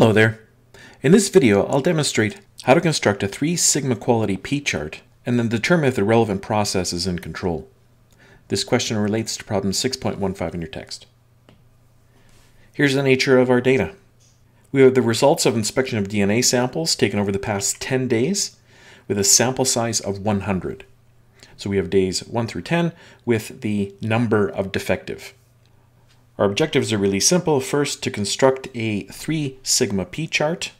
Hello there. In this video, I'll demonstrate how to construct a 3 sigma quality p-chart and then determine if the relevant process is in control. This question relates to problem 6.15 in your text. Here's the nature of our data. We have the results of inspection of DNA samples taken over the past 10 days with a sample size of 100. So we have days 1 through 10 with the number of defective. Our objectives are really simple. First, to construct a 3 sigma p chart.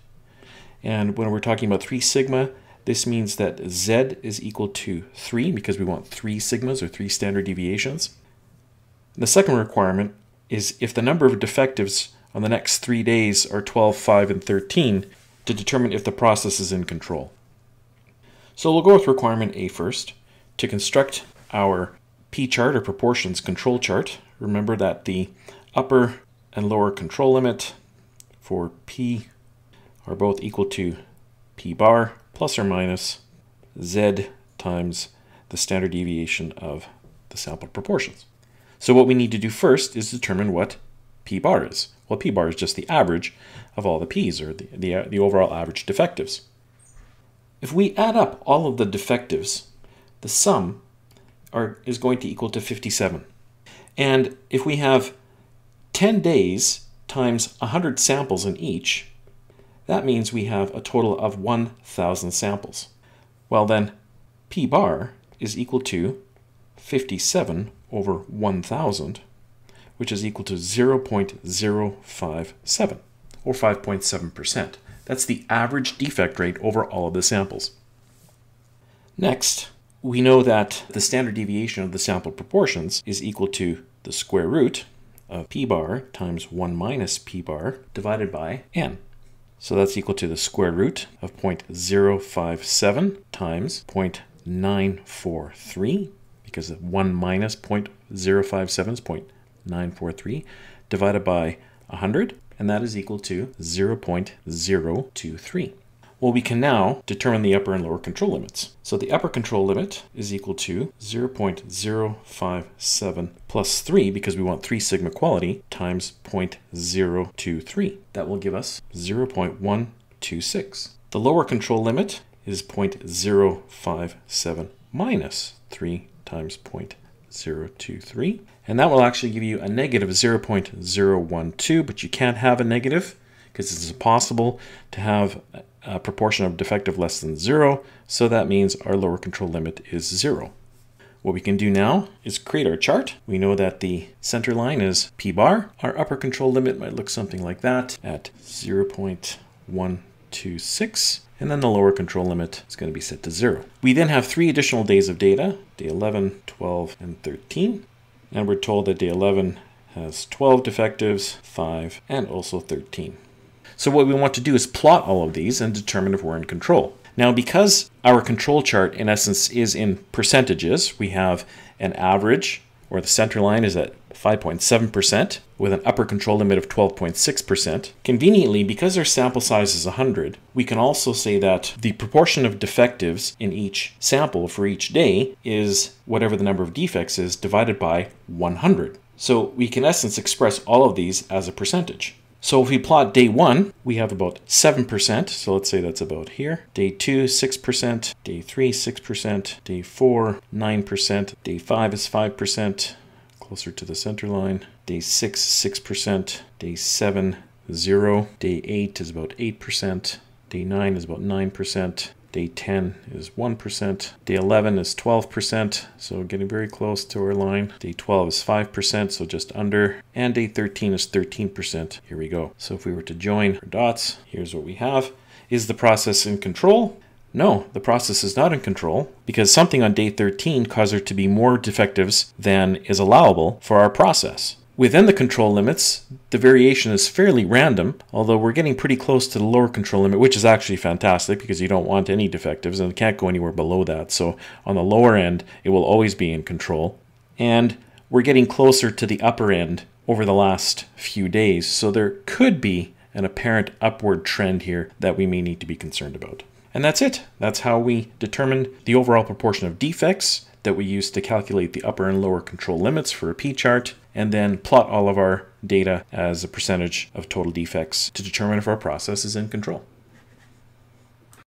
And when we're talking about 3 sigma, this means that z is equal to 3 because we want 3 sigmas or 3 standard deviations. The second requirement is if the number of defectives on the next three days are 12, 5, and 13 to determine if the process is in control. So we'll go with requirement A first. To construct our P chart or proportions control chart, remember that the upper and lower control limit for P are both equal to P bar plus or minus Z times the standard deviation of the sample proportions. So what we need to do first is determine what P bar is. Well, P bar is just the average of all the P's, or the, the, the overall average defectives. If we add up all of the defectives, the sum are, is going to equal to 57. And if we have 10 days times 100 samples in each, that means we have a total of 1,000 samples. Well then, P bar is equal to 57 over 1,000, which is equal to 0.057, or 5.7%. That's the average defect rate over all of the samples. Next, we know that the standard deviation of the sample proportions is equal to the square root of p bar times 1 minus p bar divided by n. So that's equal to the square root of 0.057 times 0.943 because 1 minus 0.057 is 0.943 divided by 100 and that is equal to 0.023. Well, we can now determine the upper and lower control limits. So the upper control limit is equal to 0.057 plus 3, because we want 3 sigma quality, times 0.023. That will give us 0.126. The lower control limit is 0.057 minus 3 times 0.023. And that will actually give you a negative 0.012, but you can't have a negative because it's impossible to have a proportion of defective less than zero, so that means our lower control limit is zero. What we can do now is create our chart. We know that the center line is p bar. Our upper control limit might look something like that at 0.126. And then the lower control limit is going to be set to zero. We then have three additional days of data, day 11, 12, and 13. And we're told that day 11 has 12 defectives, 5, and also 13. So what we want to do is plot all of these and determine if we're in control. Now, because our control chart in essence is in percentages, we have an average where the center line is at 5.7% with an upper control limit of 12.6%. Conveniently, because our sample size is 100, we can also say that the proportion of defectives in each sample for each day is whatever the number of defects is divided by 100. So we can in essence express all of these as a percentage. So if we plot day one, we have about 7%. So let's say that's about here. Day two, 6%. Day three, 6%. Day four, 9%. Day five is 5%, closer to the center line. Day six, 6%. Day seven, zero. Day eight is about 8%. Day nine is about 9%. Day 10 is 1%. Day 11 is 12%, so getting very close to our line. Day 12 is 5%, so just under. And day 13 is 13%. Here we go. So if we were to join our dots, here's what we have. Is the process in control? No, the process is not in control because something on day 13 caused there to be more defectives than is allowable for our process. Within the control limits, the variation is fairly random, although we're getting pretty close to the lower control limit, which is actually fantastic because you don't want any defectives and it can't go anywhere below that. So on the lower end, it will always be in control. And we're getting closer to the upper end over the last few days. So there could be an apparent upward trend here that we may need to be concerned about. And that's it. That's how we determine the overall proportion of defects that we use to calculate the upper and lower control limits for a p-chart, and then plot all of our data as a percentage of total defects to determine if our process is in control.